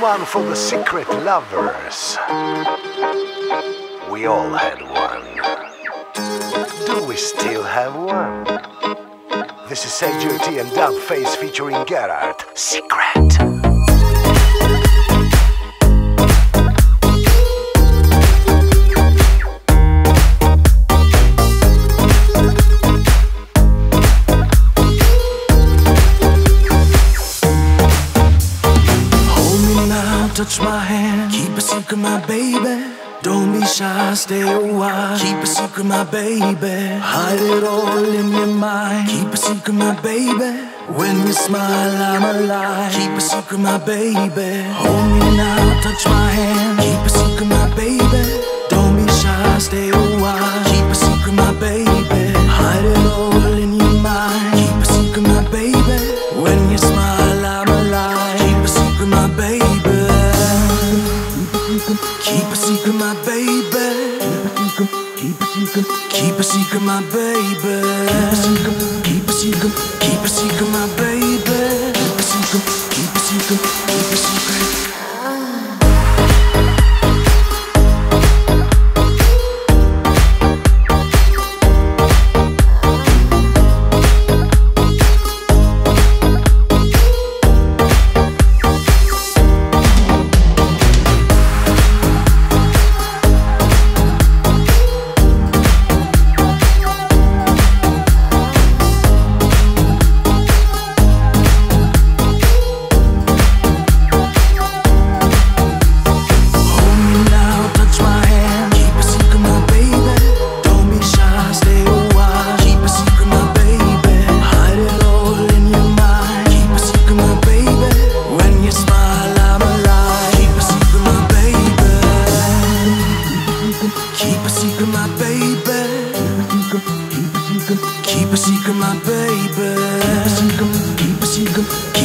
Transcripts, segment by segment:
one for the secret lovers. We all had one. Do we still have one? This is AJT and Dubfaze featuring Gerrard. Secret. Touch my hand. Keep a secret, my baby. Don't be shy, stay a while. Keep a secret, my baby. Hide it all in your mind. Keep a secret, my baby. When you smile, I'm alive. Keep a secret, my baby. Hold me now, touch my hand. Secret, my baby. Keep a secret, keep a secret, my baby. Keep a secret, keep a secret.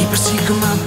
persigo más